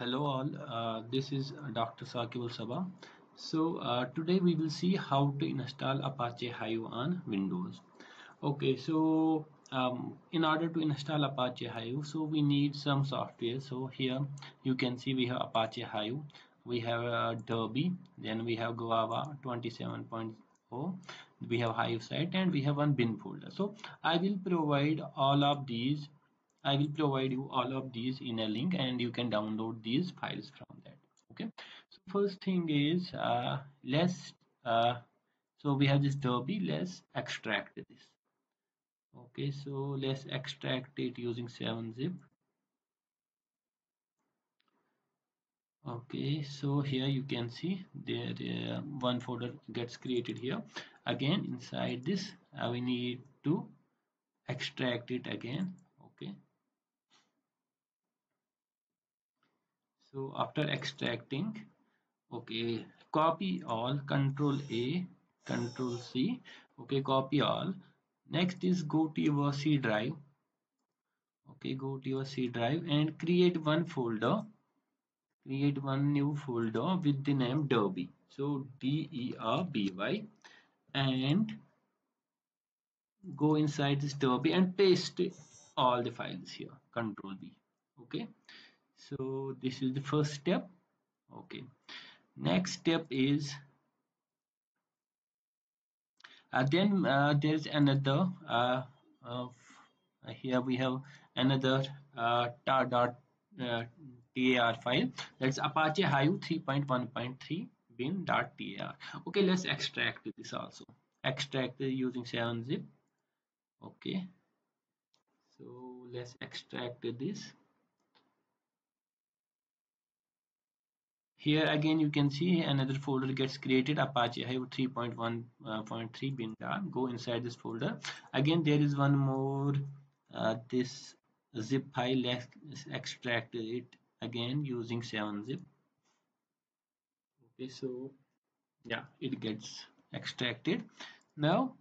Hello all, uh, this is Dr. Sakibul Sabah. So uh, today we will see how to install Apache Hive on Windows. Okay, so um, in order to install Apache Hive, so we need some software. So here you can see we have Apache Hive, we have uh, Derby, then we have Guava 27.0, we have Hive site and we have one bin folder. So I will provide all of these I will provide you all of these in a link and you can download these files from that okay? So first thing is uh, let's uh, so we have this derby let's extract this okay? So let's extract it using 7-zip okay? So here you can see there uh, one folder gets created here. Again inside this uh, we need to extract it again okay so after extracting okay copy all control a control c okay copy all. Next is go to your c drive okay go to your c drive and create one folder create one new folder with the name derby. So d-e-r-b-y and go inside this derby and paste all the files here control b okay so this is the first step. Okay. Next step is uh, then uh, there is another uh, uh here we have another uh, tar dot uh, tar file. That's apache hive 3.1.3 bin dot tar okay let's extract this also. Extract using 7-zip okay. So let's extract this Here again you can see another folder gets created Apache Hive 3.1.3 bin Go inside this folder. Again there is one more uh, this zip file. Let's extract it again using 7-zip. Okay, so yeah, it gets extracted. Now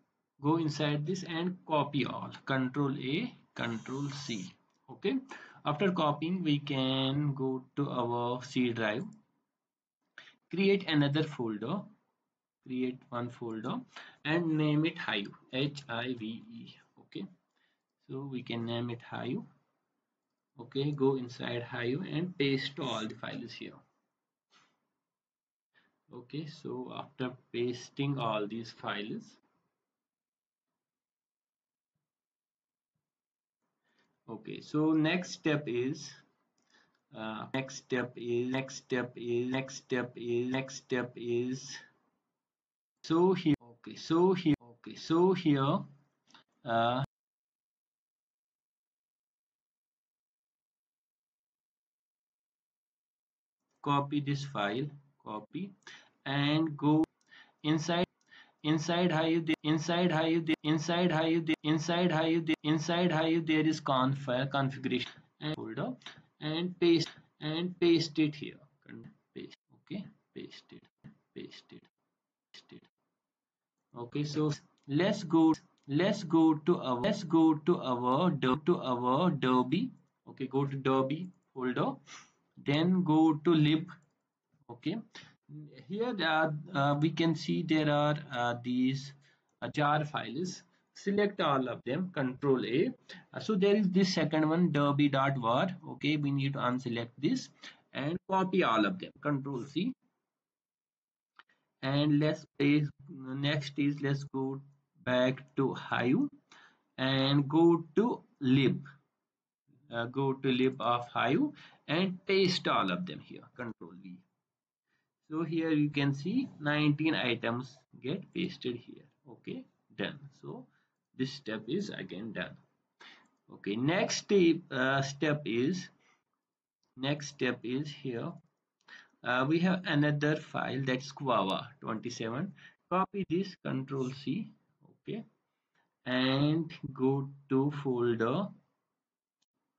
go inside this and copy all. Control A, Control C. Okay. After copying, we can go to our C drive create another folder. Create one folder and name it hive. H-i-v-e okay. So we can name it hive. Okay. Go inside hive and paste all the files here. Okay. So after pasting all these files okay. So next step is uh, next step is next step is next step is next step is so here okay so here okay so here uh, copy this file copy and go inside inside hive the inside hive the inside hive the inside hive the inside hive there is conf configuration. And folder and paste and paste it here. Paste okay paste it paste it paste it. Okay so let's go let's go to our let's go to our to our derby. Okay go to derby folder then go to lib okay. Here uh, we can see there are uh, these uh, jar files select all of them control a. Uh, so there is this second one derby.war okay we need to unselect this and copy all of them control c. And let's paste next is let's go back to hive and go to lib. Uh, go to lib of hive and paste all of them here control v. So here you can see 19 items get pasted here. Okay done. So this step is again done. Okay next step, uh, step is next step is here. Uh, we have another file that's guava 27 copy this control c okay and go to folder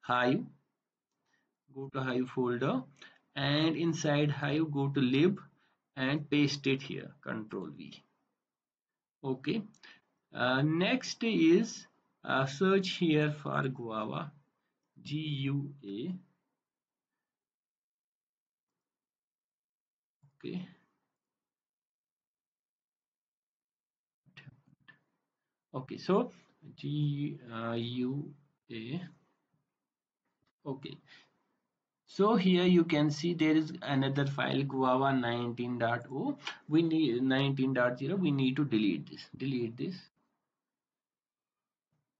hive. Go to hive folder and inside hive go to lib and paste it here control v. Okay uh, next is uh, search here for guava G U A. Okay. Okay so g uh, u a. Okay. So here you can see there is another file guava 19.0 we need 19.0 we need to delete this. Delete this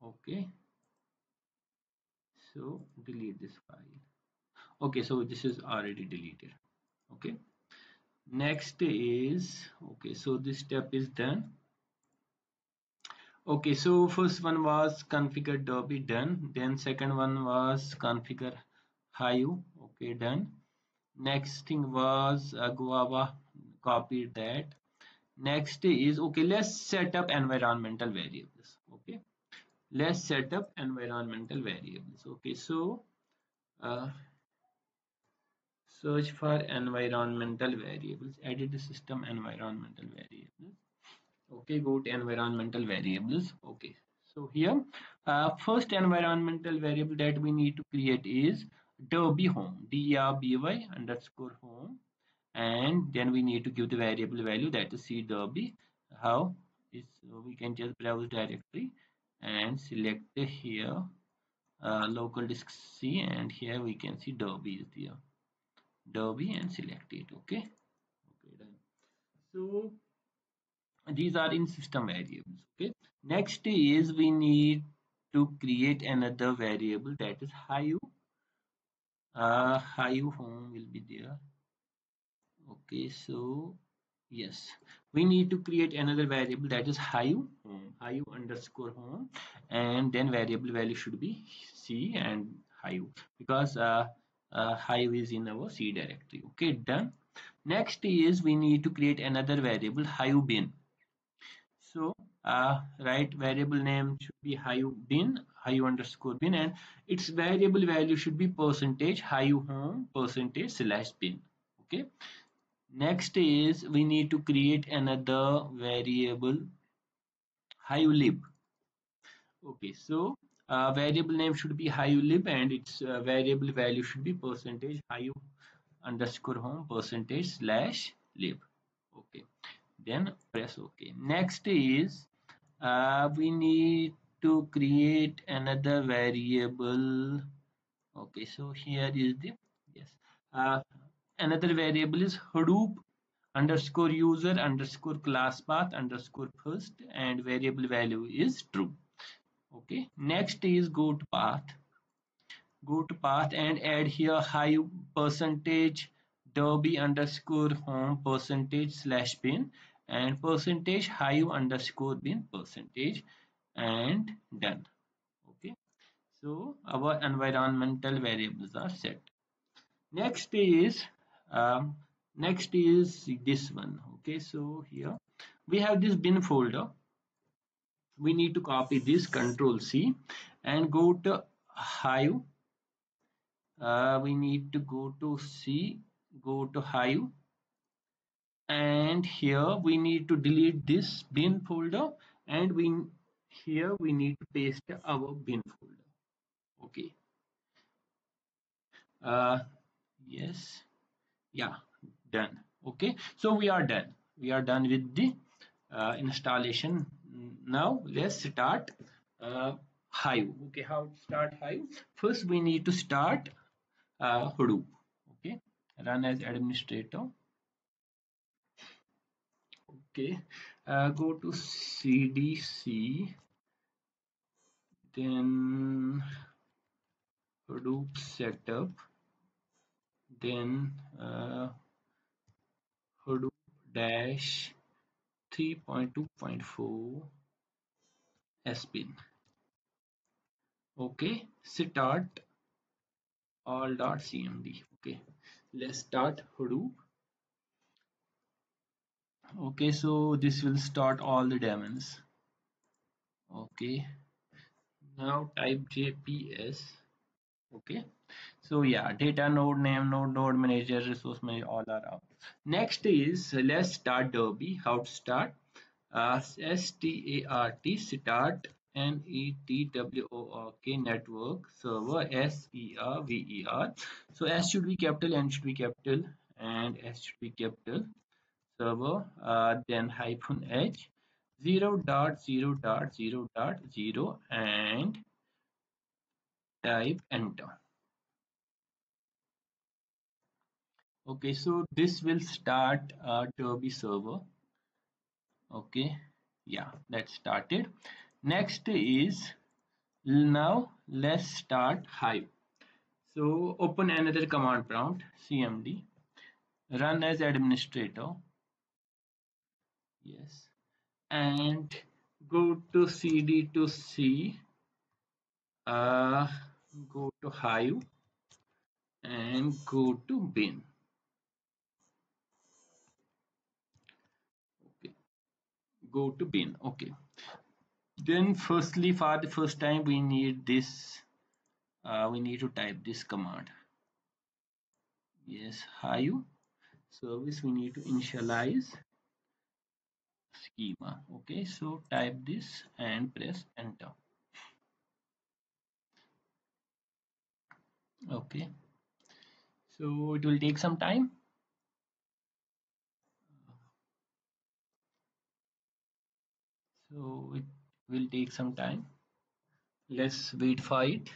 okay. So delete this file. Okay so this is already deleted. Okay. Next is okay so this step is done. Okay so first one was configure derby done then second one was configure Hive okay done. Next thing was uh, guava copied that. Next is okay let's set up environmental variables okay let's set up environmental variables. Okay so uh, search for environmental variables edit the system environmental variables. Okay go to environmental variables. Okay so here uh, first environmental variable that we need to create is derby home derby underscore home. And then we need to give the variable value that is c derby. How? Is uh, we can just browse directory and select here uh, local disk c and here we can see derby is there. Derby and select it okay? Okay done. So these are in system variables okay? Next is we need to create another variable that is Hive. Uh Hive home will be there. Okay so yes. We need to create another variable that is Hive. Home Hive underscore home. And then variable value should be c and Hive. Because uh, uh, Hive is in our c directory. Okay done. Next is we need to create another variable Hive bin. So uh, right variable name should be Hive bin Hive underscore bin. And its variable value should be percentage Hive home percentage slash bin. Okay next is we need to create another variable Hive lib okay so uh, variable name should be Hive lib and its uh, variable value should be percentage Hive underscore home percentage slash lib. Okay then press ok. Next is uh, we need to create another variable. Okay so here is the yes uh, another variable is hadoop underscore user underscore class path underscore first and variable value is true. Okay. Next is go to path. Go to path and add here Hive percentage derby underscore home percentage slash bin and percentage Hive underscore bin percentage and done. Okay. So our environmental variables are set. Next is um, next is this one. Okay so here we have this bin folder. We need to copy this control c and go to hive. Uh, we need to go to c go to hive. And here we need to delete this bin folder. And we here we need to paste our bin folder. Okay. Uh yes yeah. Done. Okay. So we are done. We are done with the uh, installation. Now let's start uh, hive. Okay how to start hive? First we need to start uh, hadoop. Okay. Run as administrator. Okay. Uh, go to cdc then hadoop setup then uh, hadoop dash 3.2.4 sbin okay start all dot cmd okay let's start hadoop. Okay so this will start all the daemons. Okay now type jps okay so yeah data node name node node manager resource manager all are up next is let's start derby. How to start? Uh, start start n e t w o r k network server s e r v e r. So s should be capital n should be capital and S should be capital server uh, then hyphen h 0 dot 0 dot 0 dot 0 and type enter okay so this will start a Derby server. Okay yeah that started. Next is now let's start hive. So open another command prompt cmd run as administrator. Yes. And go to cd to c. Uh, go to hive. And go to bin okay go to bin. Okay. Then firstly for the first time we need this uh, we need to type this command. Yes hive service we need to initialize schema. Okay so type this and press enter. Okay. So it will take some time so it will take some time. Let's wait for it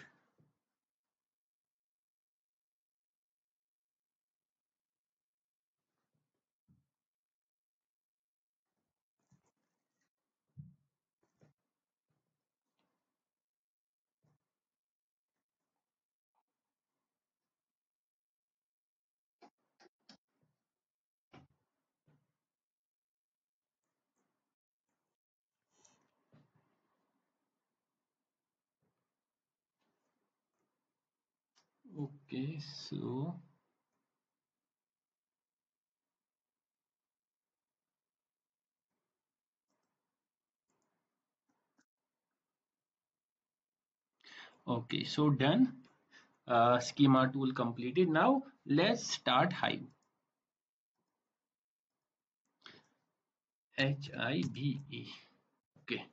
okay so okay so done. Uh, schema tool completed. Now let's start hive. H i v e. Okay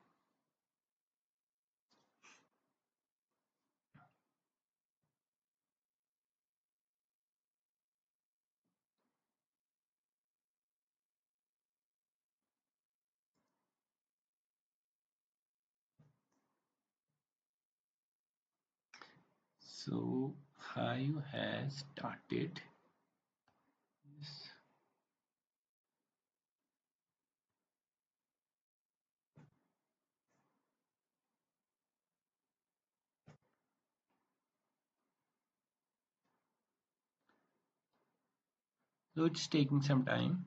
so hive has started yes. so it's taking some time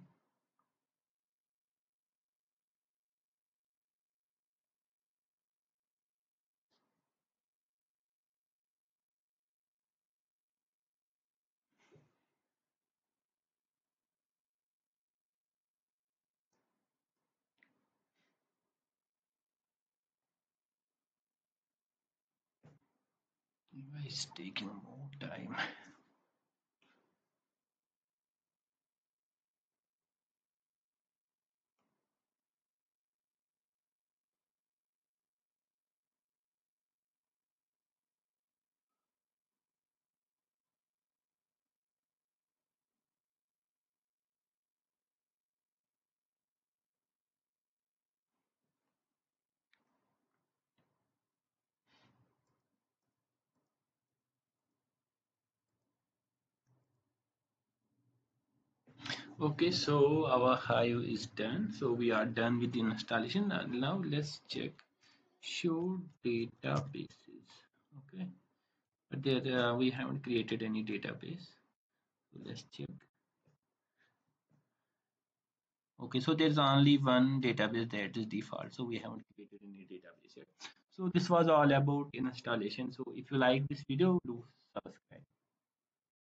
it's taking more time okay so our hive is done. So we are done with the installation. And now let's check show databases. Okay. But there uh, we haven't created any database. So let's check. Okay so there's only one database that is default. So we haven't created any database yet. So this was all about installation. So if you like this video do subscribe